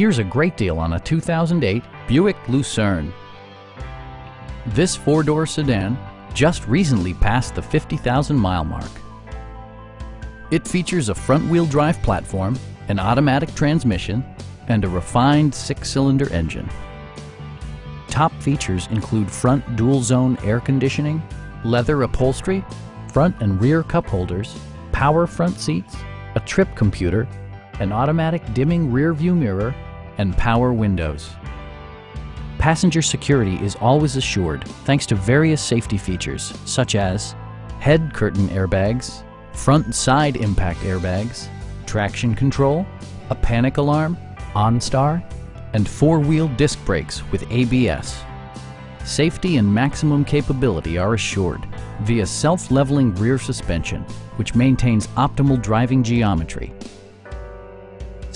Here's a great deal on a 2008 Buick Lucerne. This four-door sedan just recently passed the 50,000 mile mark. It features a front-wheel drive platform, an automatic transmission, and a refined six-cylinder engine. Top features include front dual-zone air conditioning, leather upholstery, front and rear cup holders, power front seats, a trip computer, an automatic dimming rear view mirror, and power windows. Passenger security is always assured thanks to various safety features such as head curtain airbags, front side impact airbags, traction control, a panic alarm, OnStar, and four-wheel disc brakes with ABS. Safety and maximum capability are assured via self-leveling rear suspension, which maintains optimal driving geometry.